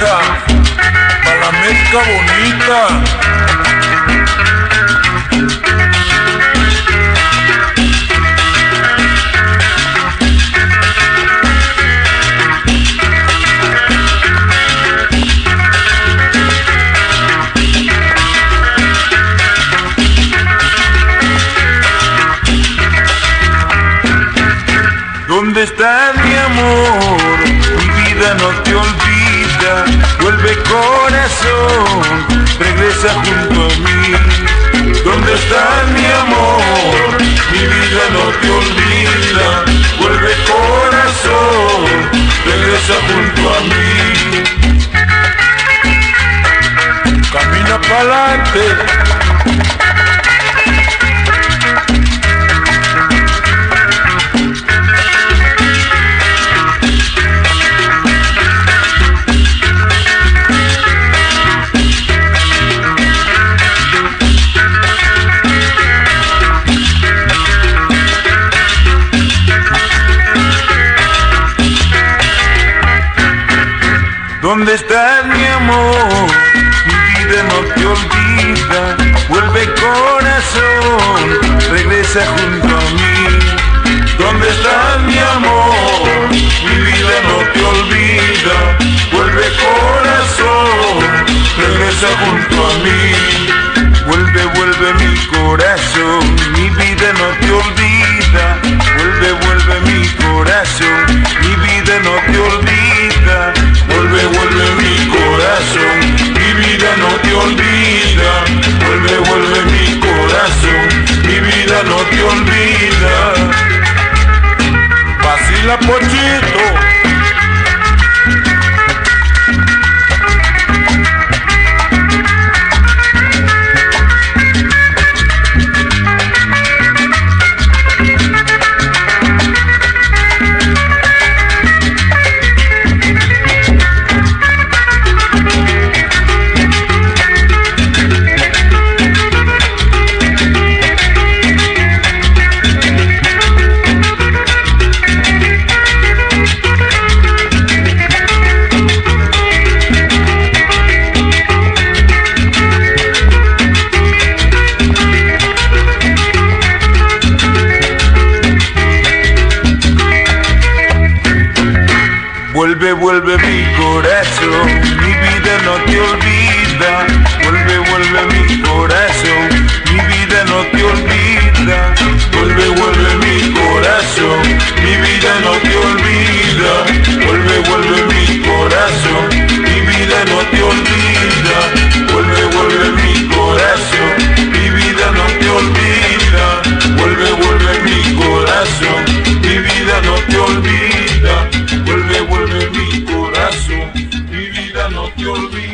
cerveza, para la mezcla bonita. ¿Dónde estás mi amor? Regresa junto a mí. ¿Dónde estás mi amor? Mi vida no te olvida. Vuelve corazón, regresa junto a mí. Camina pa'lante. ¿Dónde estás mi amor? Mi vida no te olvida. Vuelve corazón, regresa junto a mí. ¿Dónde estás mi amor? Mi vida no te olvida. Vuelve corazón, regresa junto a mí. Vuelve, vuelve mi corazón, mi vida no te olvida. No te olvida. Vacila pochito. Vuelve, vuelve mi corazón, mi vida no te olvida. Vuelve, vuelve mi corazón, mi vida no te olvida. Vuelve, vuelve mi corazón, mi vida no you'll be